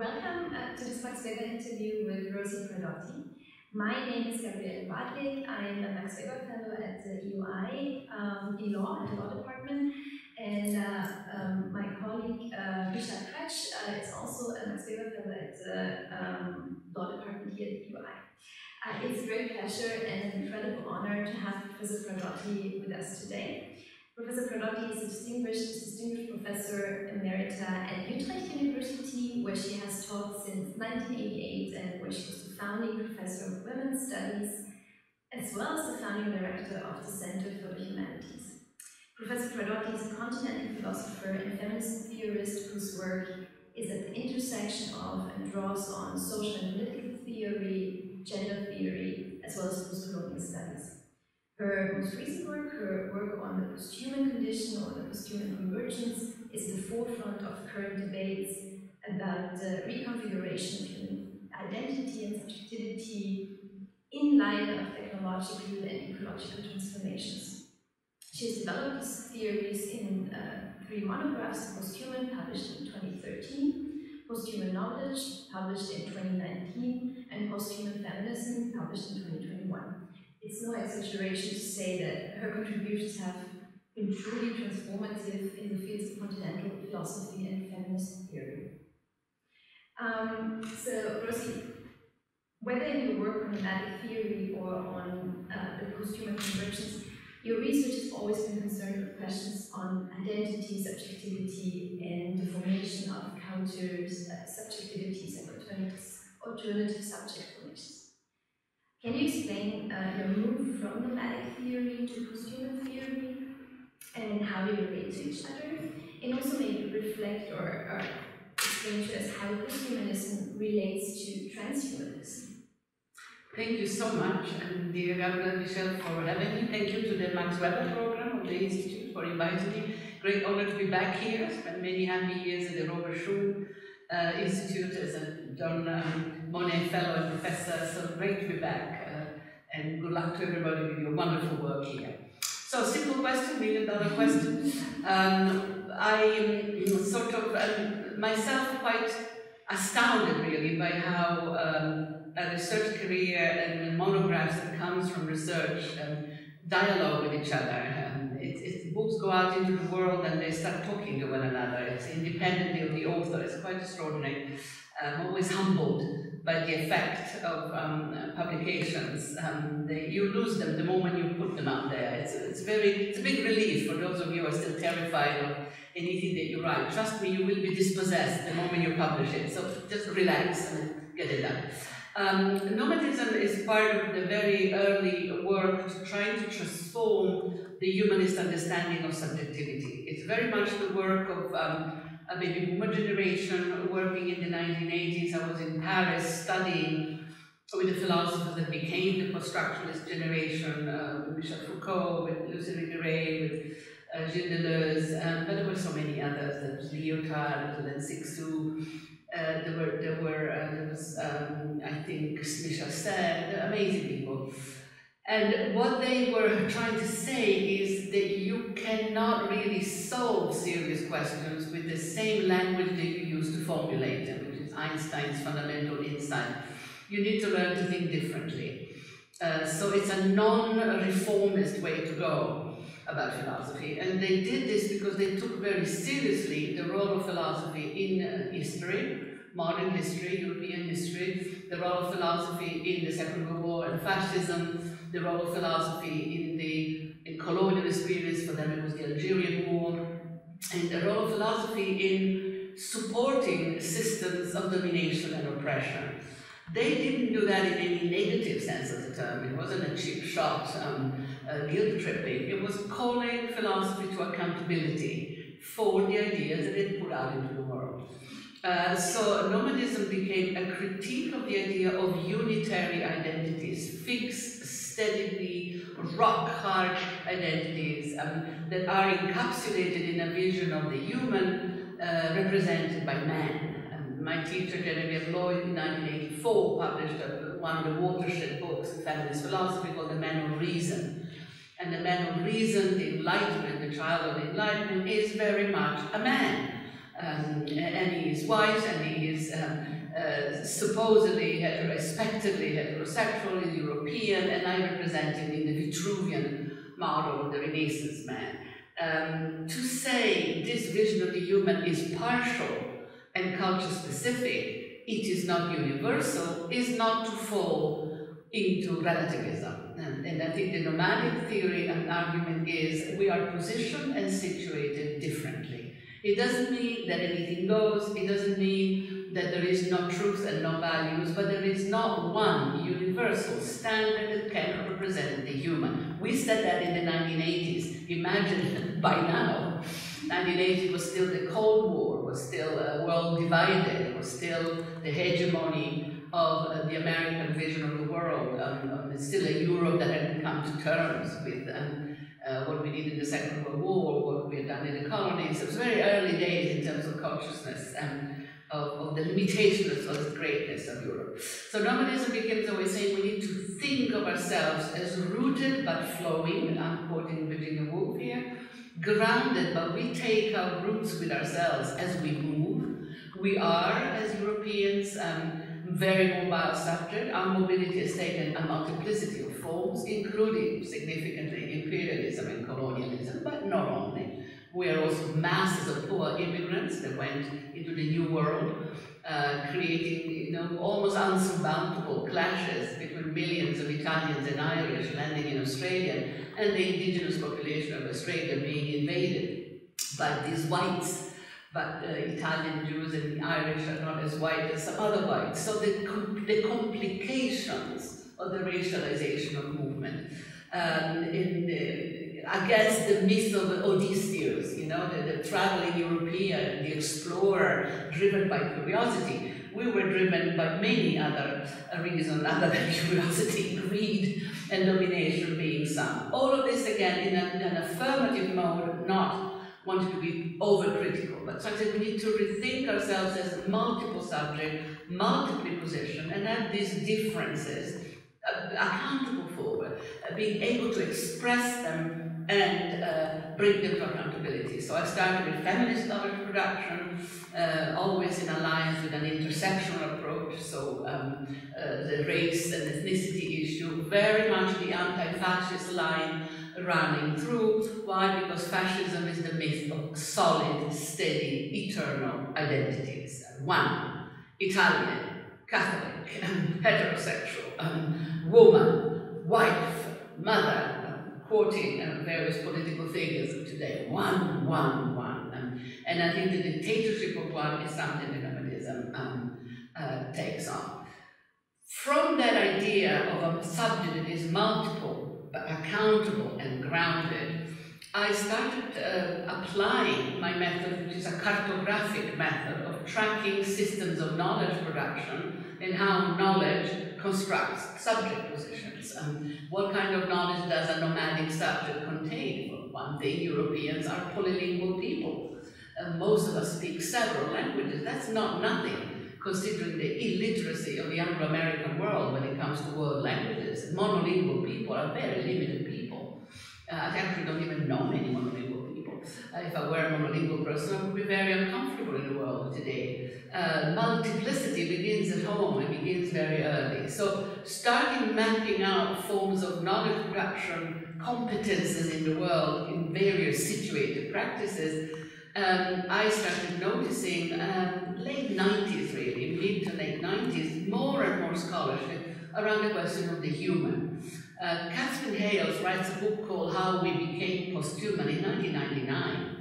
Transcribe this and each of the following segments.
Welcome uh, to this Max Weber interview with Rosi Braidotti. My name is Gabriele Wadlig. I'm a Max Weber Fellow at the EUI um, in law, the law department. And uh, um, my colleague uh, Michel Krech uh, is also a Max Weber Fellow at the um, law department here at EUI. Uh, it's a great pleasure and an incredible honor to have Professor Braidotti with us today. Professor Braidotti is a distinguished, distinguished professor emerita at Utrecht University, where she has taught since 1988 and where she was the founding professor of women's studies, as well as the founding director of the Center for the Humanities. Professor Braidotti is a continental philosopher and feminist theorist whose work is at the intersection of and draws on social and political theory, gender theory, as well as post-colonial studies. Her most recent work, her work on the post-human condition or the post-human convergence, is the forefront of current debates about the reconfiguration of identity and subjectivity in light of technological and ecological transformations. She has developed these theories in uh, three monographs, Posthuman, published in 2013, Posthuman Knowledge, published in 2019, and Posthuman Feminism, published in 2021 it's no exaggeration to say that her contributions have been truly transformative in the fields of continental philosophy and feminist theory. Um, so, Rosi, whether you work on nomadic theory or on uh, the post-human convergence, your research has always been concerned with questions on identity, subjectivity, and the formation of counters, uh, subjectivities, and alternative, alternative subject. Can you explain uh, your move from nomadic theory to posthuman theory and how they relate to each other? And also maybe reflect or, or explain to us how posthumanism relates to transhumanism. Thank you so much, and dear Gabriel Michel, for having me. Thank you to the Max Weber program of the Institute for inviting me. Great honor to be back here. Spent many happy years at the Robert Schuman uh, Institute as a John um, Monnet Fellow and Professor, so great to be back. And good luck to everybody with your wonderful work here. So, simple question, million dollar question. Um, I am sort of um, myself quite astounded really by how um, a research career and monographs that comes from research and dialogue with each other books go out into the world and they start talking to one another. It's independently of the author. It's quite extraordinary. I'm always humbled by the effect of um, publications. Um, they, you lose them the moment you put them out there. It's, it's, very, it's a big relief for those of you who are still terrified of anything that you write. Trust me, you will be dispossessed the moment you publish it. So just relax and get it done. Um, nomadism is part of the very early work to try to transform the humanist understanding of subjectivity. It's very much the work of um, a baby boomer generation working in the 1980s. I was in Paris studying with the philosophers that became the post-structuralist generation, uh, with Michel Foucault, with Luce Irigaray, with uh, Gilles Deleuze, um, but there were so many others. There was Lyotard, there was Cixous, uh, there were, there were, uh, there was, um, I think, Michel Serres, amazing people. And what they were trying to say is that you cannot really solve serious questions with the same language that you use to formulate them, which is Einstein's fundamental insight. You need to learn to think differently. Uh, so it's a non-reformist way to go about philosophy. And they did this because they took very seriously the role of philosophy in uh, history, modern history, European history, the role of philosophy in the Second World War and fascism, the role of philosophy in the in colonialist periods, for them it was the Algerian War, and the role of philosophy in supporting systems of domination and oppression. They didn't do that in any negative sense of the term. It wasn't a cheap shot, um, uh, guilt tripping. It was calling philosophy to accountability for the ideas that it put out into the world. Uh, so nomadism became a critique of the idea of unitary identities, fixed steadily rock-hard identities um, that are encapsulated in a vision of the human uh, represented by man. Um, my teacher, Genevieve Lloyd, in 1984, published a, one of the watershed books in feminist philosophy called The Man of Reason. And the man of reason, the enlightenment, the child of enlightenment, is very much a man. Um, and he is white, and he is um, uh, supposedly, respectively heterosexual, is European, and I represent him in the Vitruvian model the Renaissance man. Um, to say this vision of the human is partial and culture specific, it is not universal, is not to fall into relativism. And, and I think the nomadic theory and argument is we are positioned and situated differently. It doesn't mean that anything goes, it doesn't mean that there is no truth and no values, but there is not one universal standard that can represent the human. We said that in the 1980s. Imagine by now, 1980 was still the Cold War, was still a world divided, was still the hegemony of uh, the American vision of the world. Um, um, still a Europe that hadn't come to terms with um, uh, what we did in the Second World War, what we had done in the colonies. It was very early days in terms of consciousness and of, of the limitations as the greatness of Europe. So nomadism begins always saying we need to think of ourselves as rooted but flowing, I'm quoting Virginia Woolf here, grounded, but we take our roots with ourselves as we move. We are, as Europeans, um, very mobile subject. Our mobility has taken a multiplicity of forms, including significantly imperialism and colonialism, but not only. We are also masses of poor immigrants that went into the New World, uh, creating you know, almost unsurmountable clashes between millions of Italians and Irish landing in Australia and the indigenous population of Australia being invaded by these whites but uh, Italian Jews and the Irish are not as white as some other whites. So the, com the complications of the racialization of movement um, in the, against the myth of Odysseus, you know, the, the traveling European, the explorer, driven by curiosity. We were driven by many other reasons other than curiosity, greed, and domination being some. All of this again in, a, in an affirmative mode, not wanting to be overcritical, but so I said we need to rethink ourselves as multiple subject, multiple position, and have these differences uh, accountable for, uh, being able to express them and uh, bring them to accountability. So I started with feminist knowledge production, uh, always in alliance with an intersectional approach, so um, uh, the race and ethnicity issue, very much the anti-fascist line, running through. Why? Because fascism is the myth of solid, steady, eternal identities. One, Italian, Catholic, heterosexual, um, woman, wife, mother, quoting uh, various political figures of today. One, one, one. Um, and I think the dictatorship of one is something that nomadism um, uh, takes on. From that idea of a subject that is multiple, but accountable and grounded, I started uh, applying my method, which is a cartographic method of tracking systems of knowledge production and how knowledge constructs subject positions. Um, what kind of knowledge does a nomadic subject contain? Well, one thing, Europeans are polylingual people. Uh, most of us speak several languages. That's not nothing considering the illiteracy of the Anglo-American world when it comes to world languages. Monolingual people are very limited people. Uh, I actually don't even know many monolingual if I were a monolingual person, I would be very uncomfortable in the world today. Uh, multiplicity begins at home and begins very early. So starting mapping out forms of knowledge production, competences in the world in various situated practices um, I started noticing um, late 90s really, mid to late 90s, more and more scholarship around the question of the human. Uh, Katherine Hayles writes a book called How We Became Posthuman in 1999.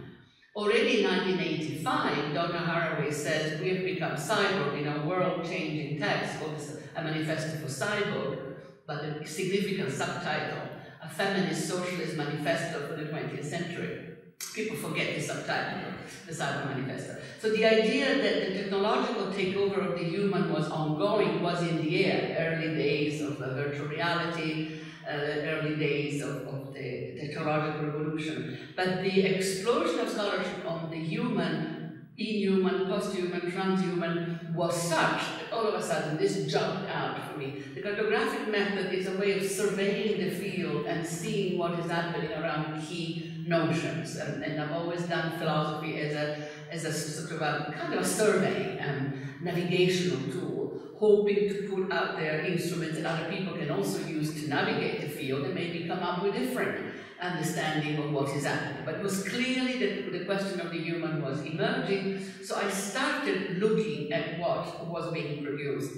Already in 1985, Donna Haraway says we have become cyborg in a world-changing text called A Manifesto for Cyborg, but a significant subtitle, A Feminist Socialist Manifesto for the 20th Century. People forget the subtitle, the Cyber Manifesto. So the idea that the technological takeover of the human was ongoing was in the air, early days of virtual reality, early days of, of the technological revolution. But the explosion of scholarship on the human, inhuman, posthuman, transhuman was such that all of a sudden this jumped out for me. The cartographic method is a way of surveying the field and seeing what is happening around key notions. And, and I've always done philosophy as a, as a sort of a kind of a survey um, navigational tool, hoping to put out there instruments that other people can also use to navigate the field and maybe come up with a different understanding of what is happening. But it was clearly that the question of the human was emerging, so I started looking at what was being produced.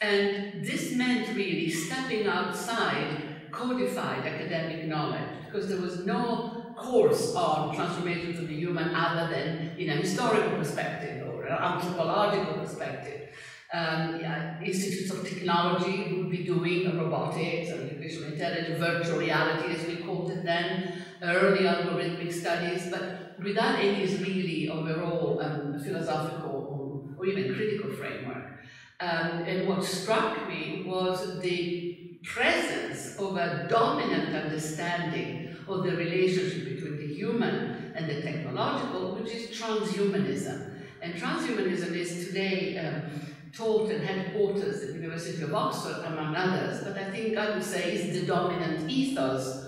And this meant really stepping outside codified academic knowledge, because there was no course on transformations of the human other than in a historical perspective or an anthropological perspective. Um, yeah, institutes of technology would be doing robotics, artificial intelligence, virtual reality as we called it then, early algorithmic studies, but without any really overall um, philosophical or, even critical framework. Um, and what struck me was the presence of a dominant understanding of the relationship between the human and the technological, which is transhumanism. And transhumanism is today um, taught and headquarters at the University of Oxford, among others, but I think I would say is the dominant ethos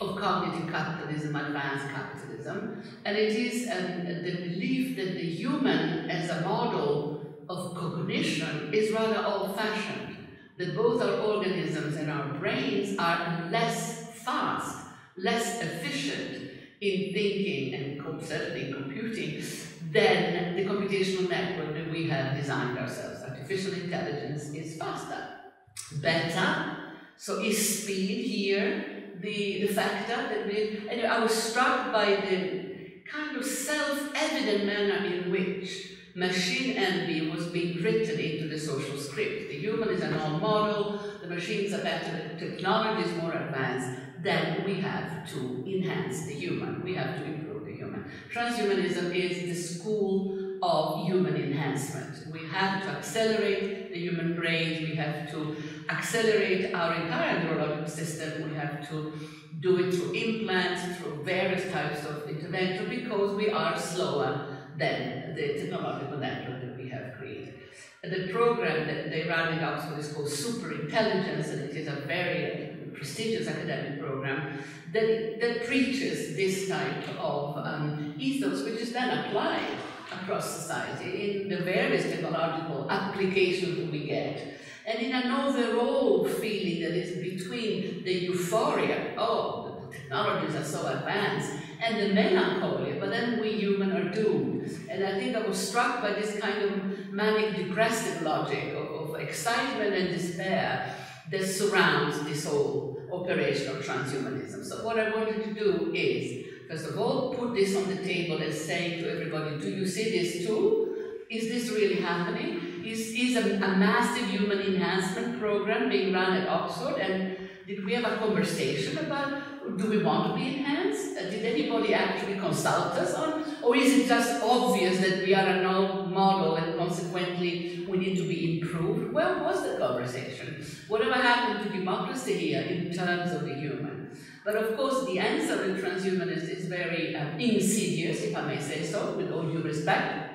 of cognitive capitalism, advanced capitalism, and it is um, the belief that the human as a model of cognition is rather old-fashioned, that both our organisms and our brains are less fast, less efficient in thinking and certainly computing than the computational network that we have designed ourselves artificial intelligence is faster, better. So is speed here the, the factor that we, and I was struck by the kind of self-evident manner in which machine envy was being written into the social script. The human is an old model, the machines are better, the technology is more advanced, then we have to enhance the human, we have to improve the human. Transhumanism is the school of human enhancement. We have to accelerate the human brain, we have to accelerate our entire neurological system, we have to do it through implants, through various types of intervention, because we are slower than the technological network that we have created. The program that they ran in Oxford is called Super Intelligence, and it is a very prestigious academic program that, that preaches this type of um, ethos, which is then applied across society in the various technological applications we get. And in an overall feeling that is between the euphoria, oh, the technologies are so advanced, and the melancholy, but then we human are doomed. And I think I was struck by this kind of manic depressive logic of, of excitement and despair that surrounds this whole operation of transhumanism. So what I wanted to do is First of all, put this on the table and say to everybody, do you see this too? Is this really happening? Is, is a, a massive human enhancement program being run at Oxford? And did we have a conversation about, do we want to be enhanced? Uh, did anybody actually consult us on? Or is it just obvious that we are an old model and consequently we need to be improved? Where was the conversation? Whatever happened to democracy here in terms of the human? But of course, the answer in transhumanist is very um, insidious, if I may say so, with all due respect,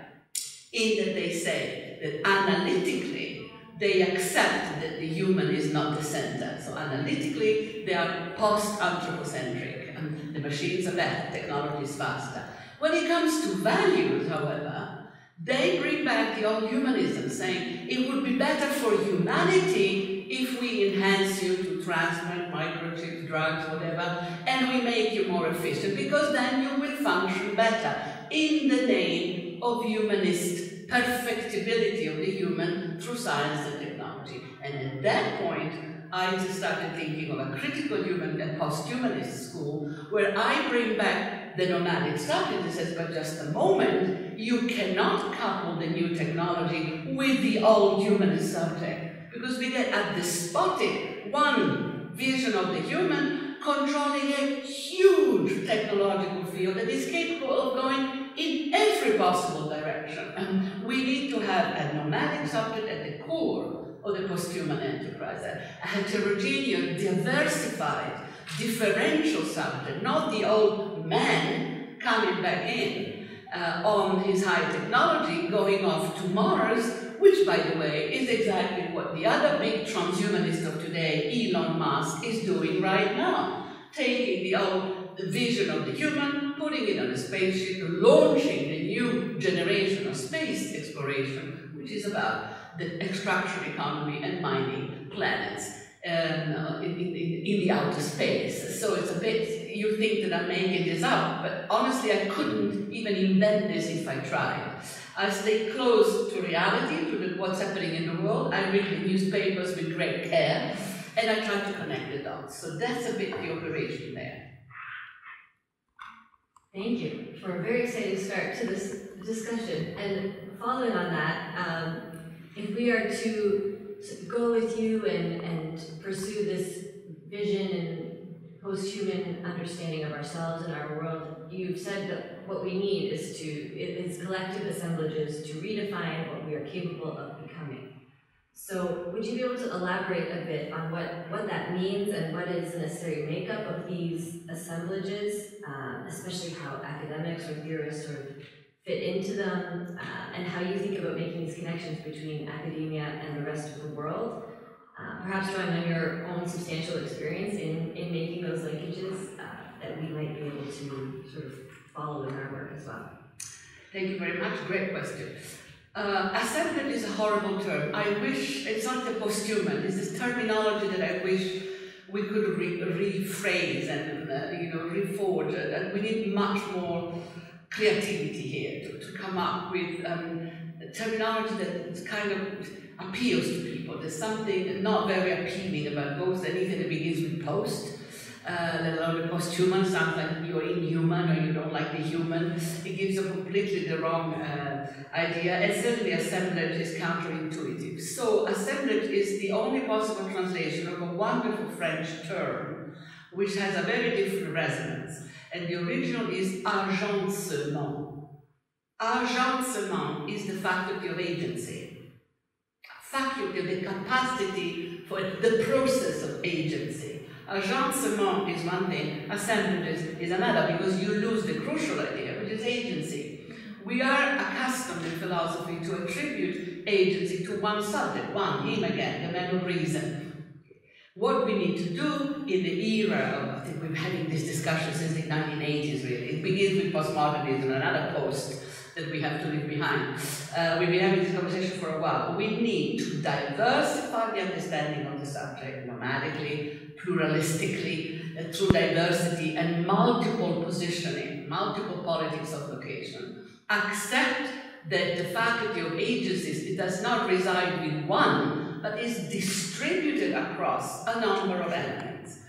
in that they say that analytically they accept that the human is not the center. So analytically, they are post-anthropocentric, and the machines are better, technology is faster. When it comes to values, however, they bring back the old humanism, saying it would be better for humanity if we enhance you to transplant microchips, drugs, whatever, and we make you more efficient, because then you will function better in the name of humanist perfectibility of the human through science and technology. And at that point, I started thinking of a critical human and post-humanist school where I bring back the nomadic subject that says, but just a moment, you cannot couple the new technology with the old humanist subject because we get a despotic one vision of the human controlling a huge technological field that is capable of going in every possible direction. We need to have a nomadic subject at the core of the post-human enterprise, a heterogeneous, diversified, differential subject, not the old man coming back in uh, on his high technology, going off to Mars, which, by the way, is exactly what the other big transhumanist of today, Elon Musk, is doing right now, taking the old vision of the human, putting it on a spaceship, launching a new generation of space exploration, which is about the extraction economy and mining planets um, in, in, in, the outer space. So it's a bit, you think that I'm making this up, but honestly I couldn't even invent this if I tried. I stay close to reality, to what's happening in the world. I read the newspapers with great care, and I try to connect the dots. So that's a bit the operation there. Thank you for a very exciting start to this discussion. And following on that, um, if we are to go with you and, and pursue this vision and post-human understanding of ourselves and our world, you've said that what we need is to is collective assemblages to redefine what we are capable of becoming. So would you be able to elaborate a bit on what, what that means and what is the necessary makeup of these assemblages, uh, especially how academics or theorists sort of fit into them, uh, and how you think about making these connections between academia and the rest of the world? Uh, perhaps drawing on your own substantial experience in, in making those linkages uh, that we might be able to sort of follow in our work as well. Thank you very much. Great question. Uh, is a horrible term. I wish, it's not the post-human, it's this terminology that I wish we could re rephrase and, uh, you know, reforge. And we need much more creativity here to, to come up with um, terminology that kind of appeals to people. There's something not very appealing about both, anything that begins with post uh, let alone the post-human, like you're inhuman or you don't like the human. It gives a completely the wrong uh, idea, and certainly assemblage is counterintuitive. So assemblage is the only possible translation of a wonderful French term, which has a very different resonance. And the original is agencement. Agencement is the faculty of agency. Faculty, the capacity for the process of agency. Agencement is one thing, a assemblage is another, because you lose the crucial idea, which is agency. We are accustomed in philosophy to attribute agency to one subject, one, him again, the man of reason. What we need to do in the era of, I think we've been having this discussion since the 1980s really, it begins with postmodernism, another post that we have to leave behind. Uh, we've been having this conversation for a while. We need to diversify the understanding of the subject nomadically, pluralistically, uh, through diversity and multiple positioning, multiple politics of location. Accept that the faculty of agencies it does not reside with one, but is distributed across a number of elements.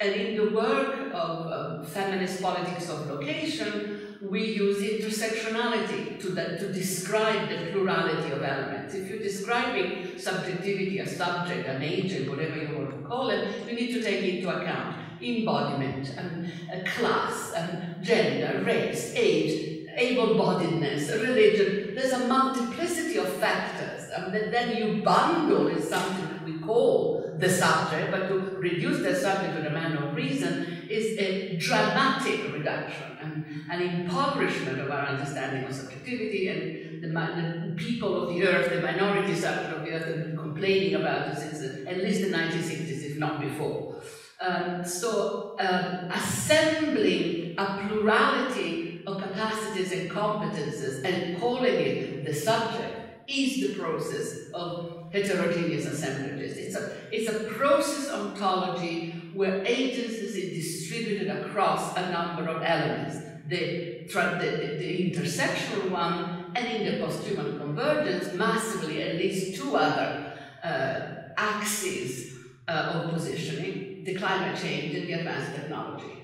And in the work of um, feminist politics of location, we use intersectionality to, that, to describe the plurality of elements. If you're describing subjectivity, a subject, an agent, whatever you want to call it, you need to take into account embodiment, and uh, class, and gender, race, age, able-bodiedness, religion. There's a multiplicity of factors and then you bundle in something that we call the subject, but to reduce the subject to the man of reason is a dramatic reduction and an impoverishment of our understanding of subjectivity and the, the people of the earth, the minority section of the earth have been complaining about it since at least the 1960s, if not before. Um, so um, assembling a plurality of capacities and competences and calling it the subject is the process of heterogeneous assemblages. It's a, it's a process ontology where agencies is distributed across a number of elements. The, the, the, the intersectional one and in the post-human convergence, massively at least two other uh, axes uh, of positioning, the climate change and the advanced technology.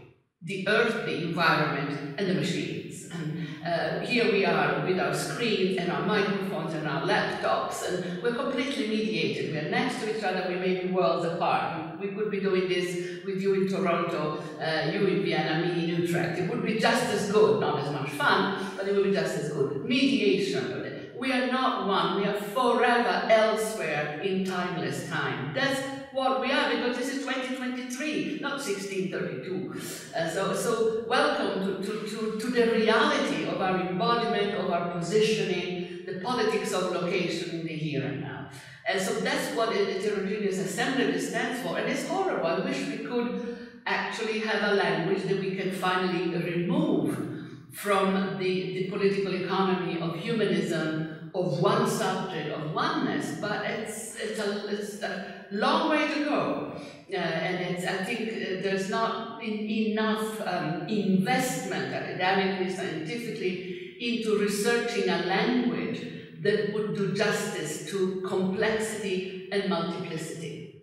The earth, the environment, and the machines. And uh, here we are with our screens and our microphones and our laptops, and we're completely mediated. We're next to each other, we may be worlds apart. We could be doing this with you in Toronto, uh, you in Vienna, me in Utrecht. It would be just as good, not as much fun, but it would be just as good. Mediation. We are not one, we are forever elsewhere in timeless time. That's what we are because this is 2023, not 1632. Uh, so, so welcome to, to, to, to the reality of our embodiment, of our positioning, the politics of location in the here and now. And so that's what the heterogeneous assembly stands for. And it's horrible. I wish we could actually have a language that we can finally remove from the, the political economy of humanism of one subject, of oneness, but it's, it's, a, it's a long way to go. Uh, and it's, I think uh, there's not enough um, investment academically, scientifically, into researching a language that would do justice to complexity and multiplicity.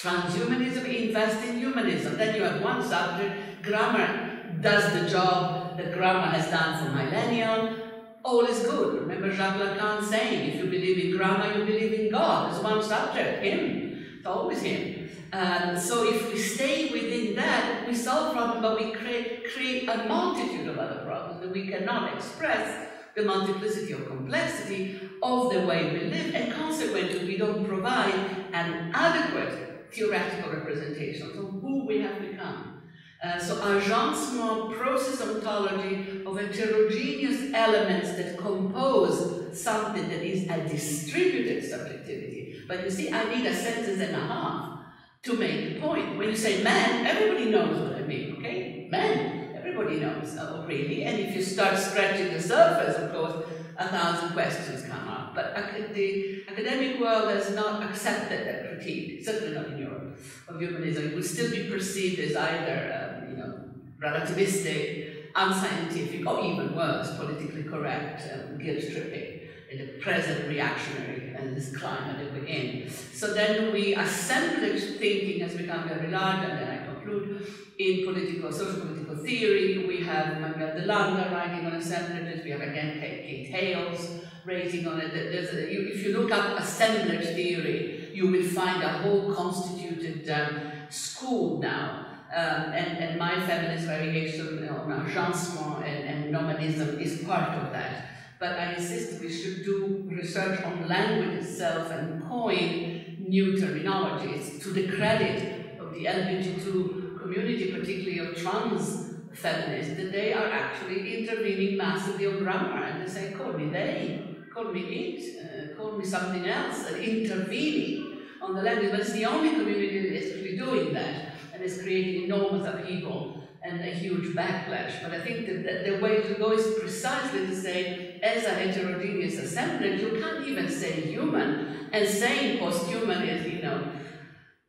Transhumanism invests in humanism. Then you have one subject, grammar does the job that grammar has done for millennia. All is good. Remember Jacques Lacan saying, if you believe in grammar, you believe in God. There's one subject, him. Always him. Um, so if we stay within that, we solve problems, but we create, create a multitude of other problems that we cannot express the multiplicity or complexity of the way we live, and consequently we don't provide an adequate theoretical representation of who we have become. Uh, so agencement, process ontology of heterogeneous elements that compose something that is a distributed subjectivity. But you see, I need a sentence and a half to make the point. When you say man, everybody knows what I mean, okay? Man, everybody knows, oh, really. And if you start scratching the surface, of course, a thousand questions come up. But the academic world has not accepted that critique, certainly not in Europe, of humanism. It would still be perceived as either, um, you know, relativistic, unscientific, or even worse, politically correct, um, guilt-tripping in the present reactionary and this climate that we're in. So then we assemblage thinking has become very large, and then I conclude in political, social political theory, we have Manuel de Landa writing on assemblages, we have again Kate Hayles raising on it. A, you, if you look up assemblage theory, you will find a whole constituted um, school now. Um, and, and my feminist variation on agencement and, and nomadism is part of that. But I insist we should do research on language itself and coin new terminologies to the credit of the LGBT community, particularly of trans feminists, that they are actually intervening massively on grammar and they say, call me they, call me it, uh, call me something else, uh, intervening on the language. But it's the only community that is actually doing that and is creating enormous upheaval and a huge backlash. But I think that the, the way to go is precisely to say, as a heterogeneous assemblage, you can't even say human, and saying post-human is, you know,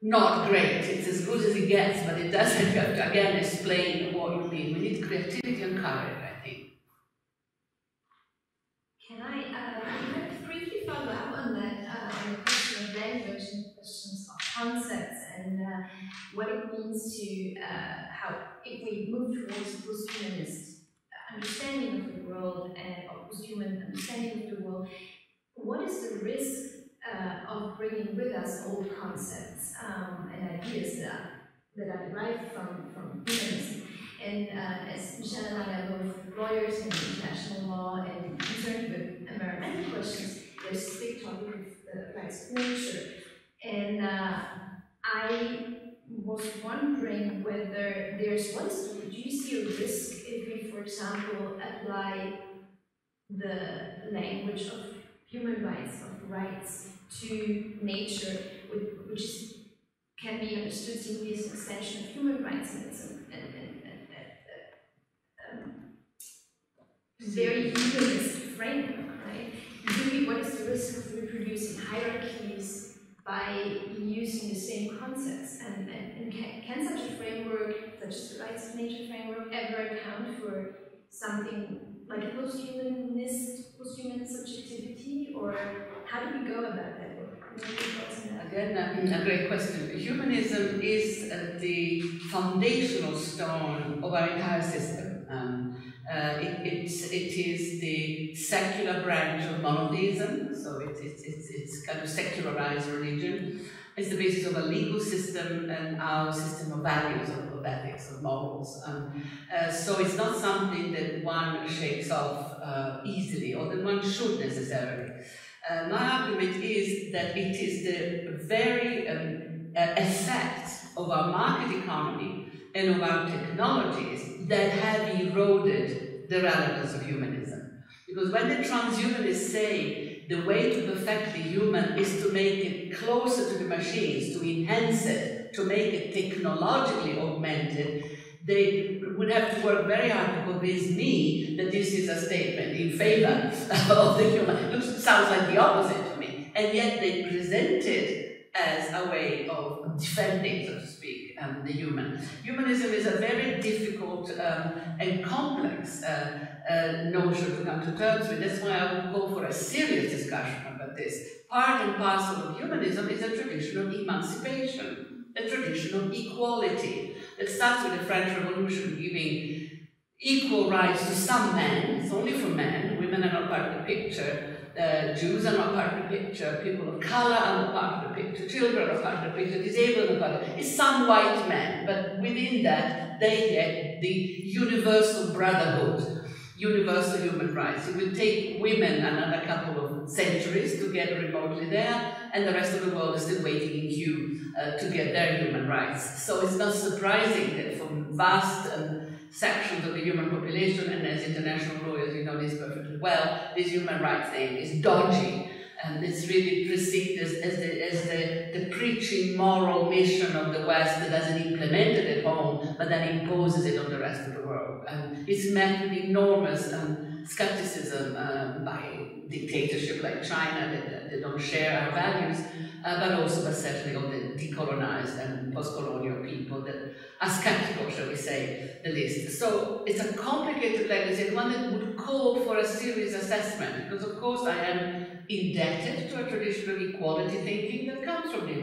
not great. It's as good as it gets, but it doesn't have to, again, explain what you mean. We need creativity and courage, I think. Can I uh, briefly follow up on that uh, question of language questions of concepts and uh, what it means to uh, how, if we move towards post-humanist understanding of the world and a post-human understanding of the world, what is the risk uh, of bringing with us old concepts um, and ideas that, that are derived from, from humanism. And uh, as Michelle and I are both lawyers in international law and concerned with environmental questions, there's a big topic of the rights of nature. And uh, I was wondering whether there's, what is, you see a risk for example, apply the language of human rights, of rights, to nature, which is, can be understood simply as an extension of human rights and it's and um, very humanist framework, right? We, what is the risk of reproducing hierarchies by using the same concepts? And, and, and can, can such a framework, such as the rights of nature framework, ever account for something like post-humanist, post-human subjectivity, or how do we go about that? Again, a, a great question. Humanism is uh, the foundational stone of our entire system. Uh, it, it's, it is the secular branch of monotheism, so it, it, it's, it's kind of secularized religion. It's the basis of a legal system and our system of values, of, of ethics, of morals. Um, uh, so it's not something that one shakes off uh, easily or that one should necessarily. Uh, my argument is that it is the very um, uh, effect of our market economy and of our technologies that have eroded the relevance of humanism. Because when the transhumanists say the way to perfect the human is to make it closer to the machines, to enhance it, to make it technologically augmented, they would have to work very hard to convince me that this is a statement in favor of the human. It sounds like the opposite to me. And yet they present it as a way of defending, so um, the human. Humanism is a very difficult um, and complex uh, uh, notion to come to terms with. That's why I would call for a serious discussion about this. Part and parcel of humanism is a tradition of emancipation, a tradition of equality. It starts with the French Revolution giving equal rights to some men, it's only for men, women are not part of the picture, uh, Jews are not part of the picture, people of color are not part of the picture, children are part of the picture, disabled are part of it. It's some white men, but within that, they get the universal brotherhood, universal human rights. It will take women another couple of centuries to get remotely there, and the rest of the world is still waiting in queue uh, to get their human rights. So it's not surprising that from vast and sections of the human population, and as international lawyers you know this perfectly well, this human rights thing is dodgy. And it's really perceived as, as, the, as the, the preaching moral mission of the West that doesn't implement it at home, but then imposes it on the rest of the world. And it's met with enormous um, skepticism uh, by dictatorship like China that, that don't share our values, uh, but also but certainly of the decolonized and post-colonial people that are skeptical, shall we say, the least. So it's a complicated legacy and one that would call for a serious assessment, because of course I am indebted to a tradition of equality thinking that comes from the,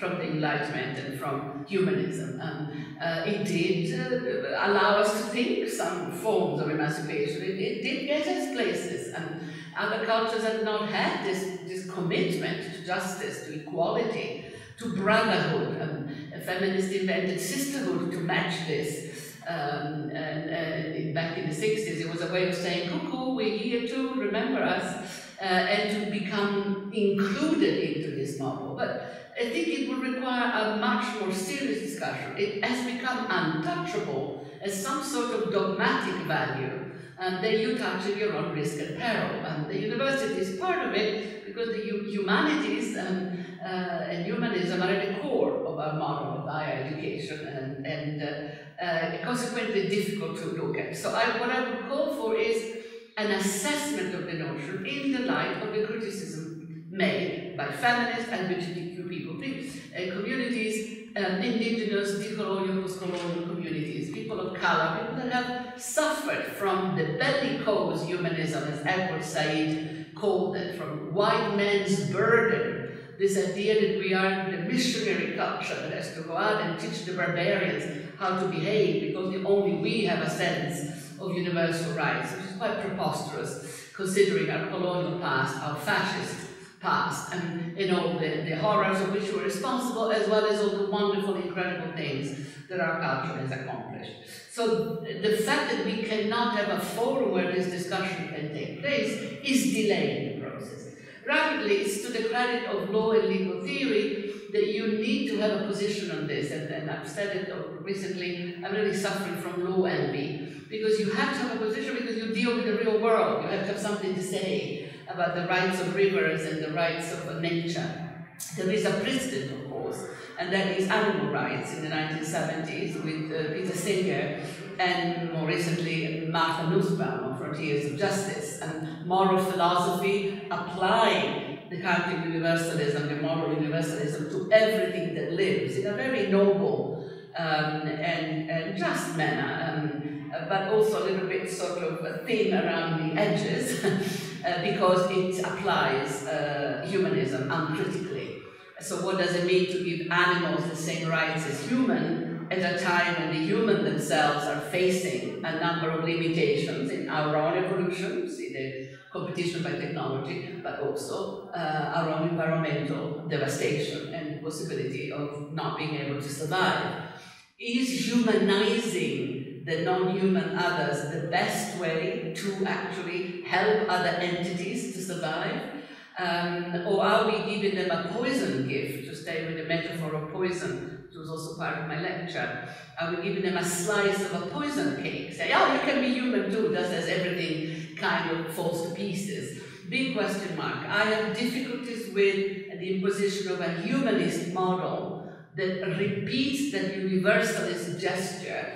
from the Enlightenment and from humanism. Um, uh, it did uh, allow us to think some forms of emancipation. It, it did get us places, other cultures have not had this, this commitment to justice, to equality, to brotherhood. Um, feminists invented sisterhood to match this. Um, and, and, back in the 60s, it was a way of saying, cuckoo, we're here too, remember us uh, and to become included into this model. But I think it would require a much more serious discussion. It has become untouchable as some sort of dogmatic value and then you touch at your own risk and peril. And the university is part of it because the humanities and, uh, and humanism are at the core of our model of higher education and, and uh, uh, consequently difficult to look at. So I, what I would call for is an assessment of the notion in the light of the criticism made by feminists and LGBTQ people, uh, communities, um, indigenous, decolonial, post-colonial communities, people of color, people that have suffered from the bellicose humanism, as Edward Said called it, from white man's burden, this idea that we are the missionary culture that has to go out and teach the barbarians how to behave because only we have a sense of universal rights, which is quite preposterous considering our colonial past, our fascist past, and you know the, the horrors of which we're responsible, as well as all the wonderful, incredible things that our culture has accomplished. So the fact that we cannot have a forum where this discussion can take place is delaying the process. Rapidly, it's to the credit of law and legal theory that you need to have a position on this, and, and I've said it recently, I'm really suffering from law envy because you have to have a position because you deal with the real world. You have to have something to say about the rights of rivers and the rights of nature. There is a precedent, of course, and that is animal rights in the 1970s with uh, Peter Singer and more recently Martha Nussbaum on Frontiers of Justice and moral philosophy applying the kind of universalism, the moral universalism to everything that lives in a very noble um, and, and just manner. Um, uh, but also a little bit sort of thin around the edges uh, because it applies uh, humanism uncritically. So what does it mean to give animals the same rights as human at a time when the human themselves are facing a number of limitations in our own evolution, see the competition by technology, but also uh, our own environmental devastation and possibility of not being able to survive. Is humanizing the non-human others the best way to actually help other entities to survive? Um, or are we giving them a poison gift, to stay with the metaphor of poison, which was also part of my lecture? Are we giving them a slice of a poison cake? Say, oh, you can be human too, just as everything kind of falls to pieces. Big question mark. I have difficulties with the imposition of a humanist model that repeats that universalist gesture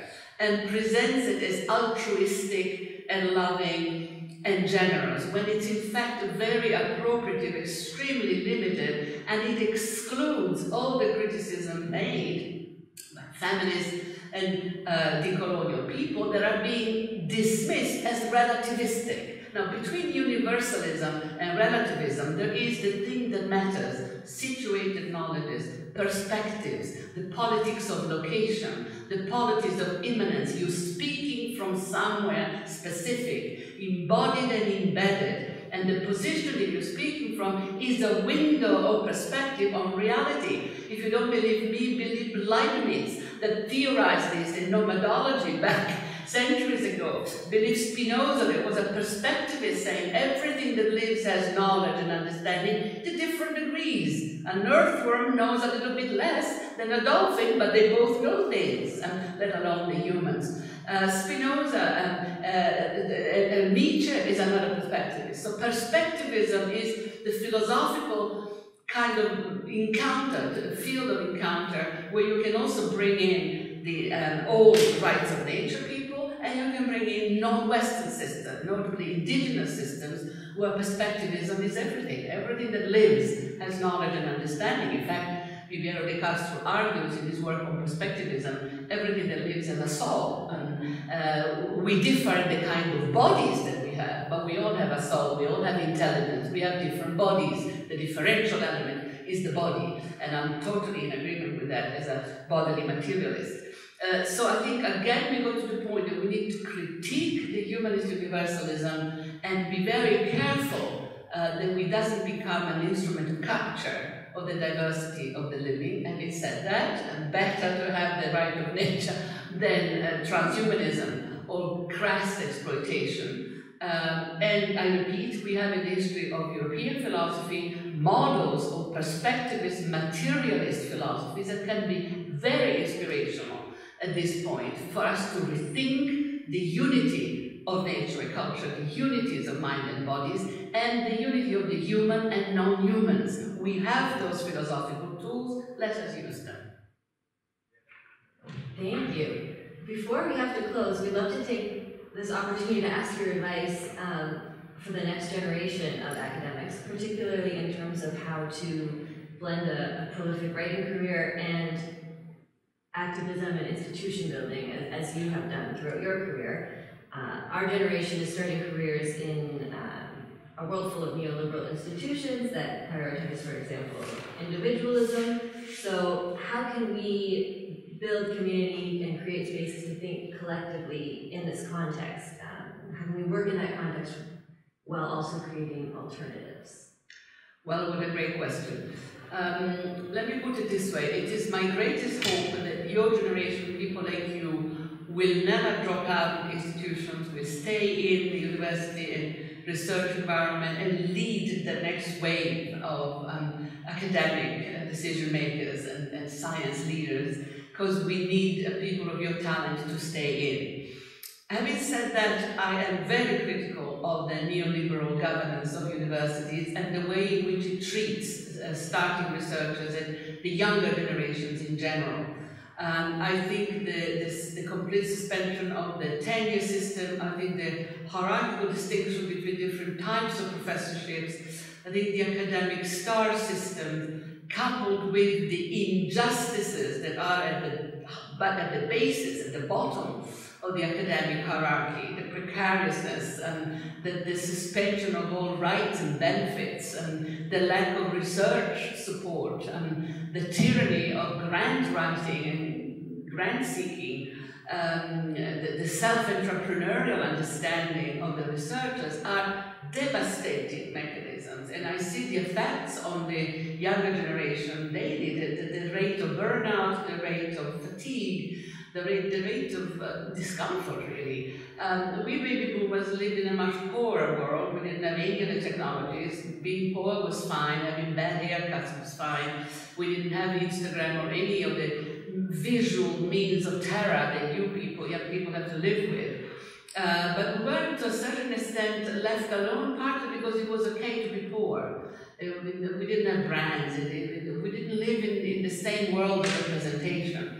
and presents it as altruistic and loving and generous, when it's in fact very appropriative, extremely limited, and it excludes all the criticism made by feminists and uh, decolonial people that are being dismissed as relativistic. Now, between universalism and relativism, there is the thing that matters, situated knowledges, perspectives, the politics of location, the politics of immanence, You're speaking from somewhere specific, embodied and embedded, and the position that you're speaking from is a window of perspective on reality. If you don't believe me, believe Leibniz that theorized this in monadology back centuries ago. Believe Spinoza that was a perspectivist saying everything that lives has knowledge and understanding to different degrees. An earthworm knows a little bit less than a dolphin, but they both know things, um, let alone the humans. Uh, Spinoza and uh, uh, uh, Nietzsche is another perspectivist. So perspectivism is the philosophical kind of encounter, field of encounter, where you can also bring in the um, old rights of nature and you can bring in non-Western systems, notably indigenous systems, where perspectivism is everything. Everything that lives has knowledge and understanding. In fact, Viveiros de Castro argues in his work on perspectivism, everything that lives has a soul. And uh, we differ in the kind of bodies that we have, but we all have a soul, we all have intelligence, we have different bodies the differential element is the body, and I'm totally in agreement with that as a bodily materialist. Uh, so I think again we go to the point that we need to critique the humanist universalism and be very careful uh, that we doesn't become an instrument of capture of the diversity of the living, and it said that, better to have the right of nature than uh, transhumanism or crass exploitation. Um, and I repeat, we have in the history of European philosophy models of perspectivist, materialist philosophies that can be very inspirational at this point for us to rethink the unity of nature and culture, the unities of mind and bodies, and the unity of the human and non-humans. We have those philosophical tools, let us use them. Thank you. Before we have to close, we'd love to take this opportunity to ask your advice um, for the next generation of academics, particularly in terms of how to blend a, a prolific writing career and activism and institution building, as, as, you have done throughout your career. Uh, our generation is starting careers in uh, a world full of neoliberal institutions that prioritize, for example, individualism. So how can we build community and create spaces to think collectively in this context? Um, how can we work in that context while also creating alternatives? Well, what a great question. Um, let me put it this way. It is my greatest hope that your generation, people like you, will never drop out of institutions, will stay in the university and research environment and lead the next wave of um, academic uh, decision makers and, and science leaders because we need uh, people of your talent to stay in. Having said that, I am very critical of the neoliberal governance of universities and the way in which it treats uh, starting researchers and the younger generations in general. Um, I think the, this, the complete suspension of the tenure system, I think the hierarchical distinction between different types of professorships, I think the academic star system coupled with the injustices that are at the, but at the basis, at the bottom of the academic hierarchy, the precariousness and the, the suspension of all rights and benefits and the lack of research support and the tyranny of grant writing and grant seeking, um, the, the self-entrepreneurial understanding of the researchers are devastating mechanisms. And I see the effects on the younger generation daily, the, the, the rate of burnout, the rate of fatigue, the rate, the rate of uh, discomfort, really. Um, we baby boomers lived in a much poorer world. We didn't have any of the technologies. Being poor was fine. Having bad haircuts was fine. We didn't have Instagram or any of the visual means of terror that you people, young people, have to live with. Uh, but we were to a certain extent left alone, partly because it was okay to be poor. Uh, we didn't have brands, we didn't live in, in the same world of representation.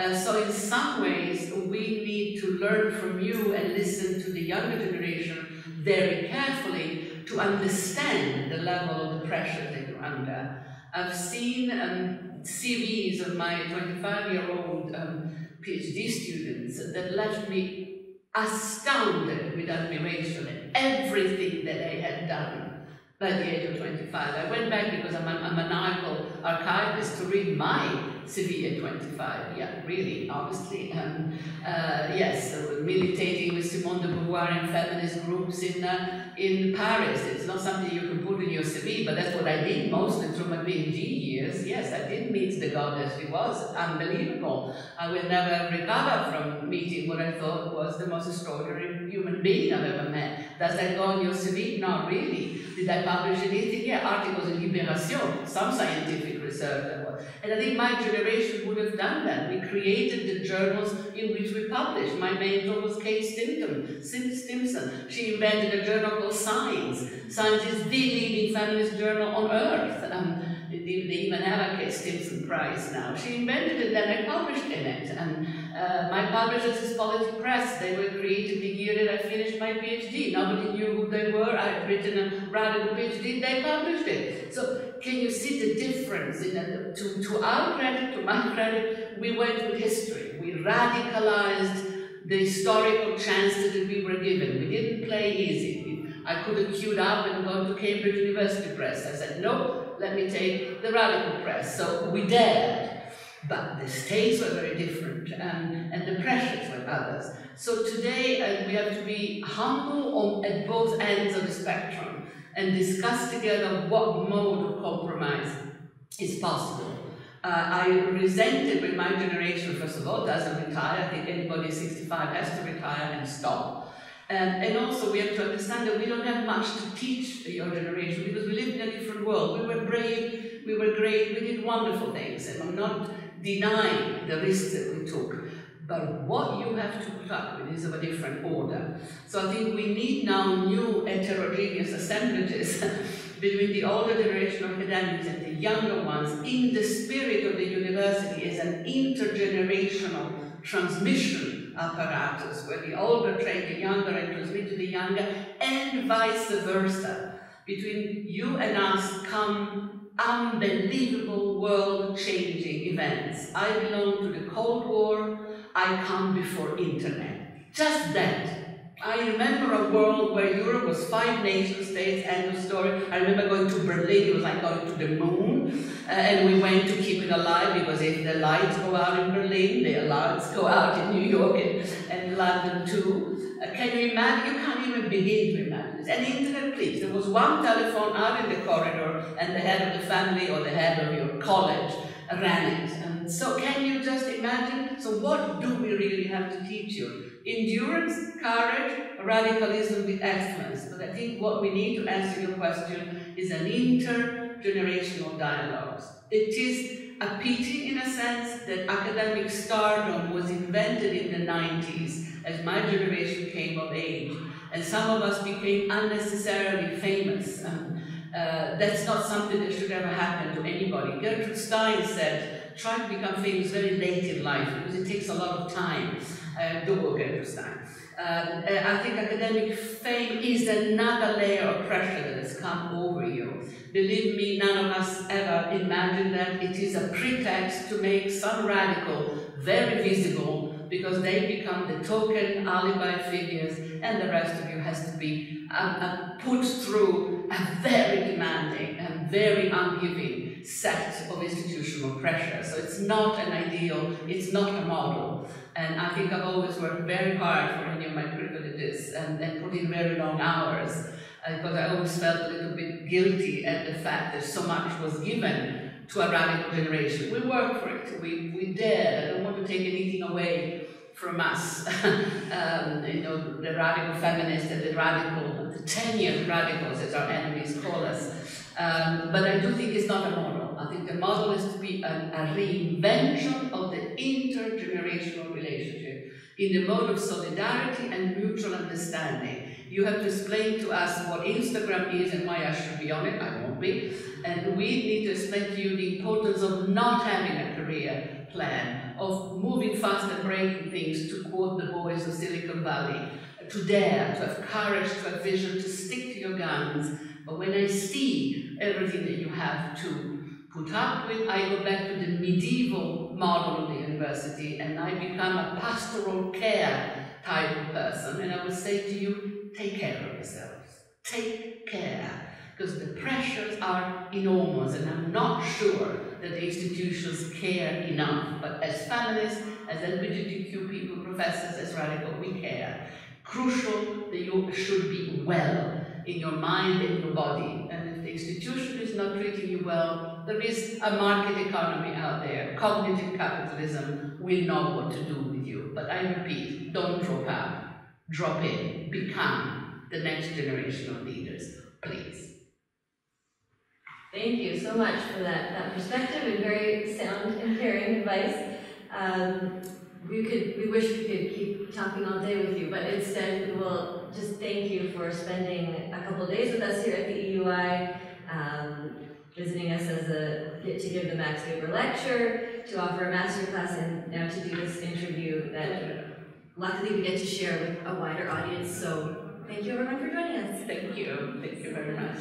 So in some ways, we need to learn from you and listen to the younger generation very carefully to understand the level of the pressure that you're under. I've seen um, CVs of my 25-year-old um, PhD students that left me astounded with admiration at everything that they had done by the age of 25. I went back because I'm a, a maniacal archivist to read my At 25. Yeah, really, honestly. Um, uh, yes, uh, militating with Simone de Beauvoir in feminist groups in, uh, in Paris. It's not something you can put in your CV, but that's what I did mostly through my PhD years. Yes, I did meet the goddess. She was unbelievable. I will never recover from meeting what I thought was the most extraordinary human being I've ever met. Does that go on your CV? Not really. Did I publish anything? Yeah, articles in Liberation, some scientific research. And I think my generation would have done that. We created the journals in which we published. My mentor was Kate Stimpson. Stimpson. She invented a journal called Signs. Signs is the leading feminist journal on earth. Um, they, even have a Kate Stimpson Prize now. She invented it, then I published in it. And uh, my publishers is Polity Press. They were created the year that I finished my PhD. Nobody knew who they were. I had written a radical PhD. They published it. So can you see the difference? In a, to, to our credit, to my credit, we went with history. We radicalized the historical chance that we were given. We didn't play easy. I could have queued up and gone to Cambridge University Press. I said, no, let me take the radical press. So we dared. But the stakes were very different and, and the pressures were others. So today uh, we have to be humble on, at both ends of the spectrum and discuss together what mode of compromise is possible. Uh, I resented with my generation, first of all, doesn't retire. I think anybody 65 has to retire and stop. And, and also we have to understand that we don't have much to teach your generation because we live in a different world. We were brave, we were great, we did wonderful things. And I'm not denying the risks that we took. But what you have to put up with is of a different order. So I think we need now new heterogeneous assemblages between the older generation of academics and the younger ones in the spirit of the university as an intergenerational transmission apparatus where the older train the younger and transmit to the younger and vice versa. Between you and us come unbelievable world-changing events. I belong to the Cold War, I come before internet. Just that. I remember a world where Europe was five nation states, end of story. I remember going to Berlin, it was like going to the moon. Uh, and we went to keep it alive because if the lights go out in Berlin, the lights go out in New York and, and London too. Uh, can you imagine? You can't even begin to imagine this. And internet, please. There was one telephone out in the corridor and the head of the family or the head of your college ran it. So can you just imagine? So what do we really have to teach you? Endurance, courage, radicalism with excellence. But I think what we need to answer your question is an intergenerational dialogue. It is a pity, in a sense, that academic stardom was invented in the 90s as my generation came of age, and some of us became unnecessarily famous. Um, uh, that's not something that should ever happen to anybody. Gertrude Stein said, try to become famous very late in life because it takes a lot of time. Uh, Gertrude Stein. Um, I think academic fame is another layer of pressure that has come over you. Believe me, none of us ever imagined that it is a pretext to make some radical very visible because they become the token alibi figures and the rest of you has to be uh, uh, put through a very demanding and very ungiving set of institutional pressure. So it's not an ideal, it's not a model. And I think I've always worked very hard for any of my privileges and, and put in very long hours uh, because I always felt a little bit guilty at the fact that so much was given to a radical generation. We work for it, we, we dare, I don't want to take anything away from us. um, you know, the radical feminists and the radical, the tenured radicals as our enemies call us. Um, but I do think it's not a model. I think the model is to be a, a reinvention of the intergenerational relationship in the mode of solidarity and mutual understanding. You have to explain to us what Instagram is and why I should be on it. I won't be. And we need to explain to you the importance of not having a career, plan of moving fast and breaking things, to quote the boys of Silicon Valley, to dare, to have courage, to have vision, to stick to your guns. But when I see everything that you have to put up with, I go back to the medieval model of the university and I become a pastoral care type of person. And I would say to you, take care of yourselves. Take care. Because the pressures are enormous and I'm not sure that the institutions care enough. But as feminists, as LGBTQ people, professors, as radical, we care. Crucial that you should be well in your mind and your body. And if the institution is not treating you well, there is a market economy out there. Cognitive capitalism will know what to do with you. But I repeat, don't drop out. Drop in. Become the next generation of leaders. Please. Thank you so much for that, that perspective and very sound and caring advice. Um, we could, we wish we could keep talking all day with you, but instead we will just thank you for spending a couple days with us here at the EUI, um, visiting us as a, to give the Max Weber lecture, to offer a master class, and now to do this interview that luckily we get to share with a wider audience. So thank you everyone for joining us. Thank you. Thank you very much.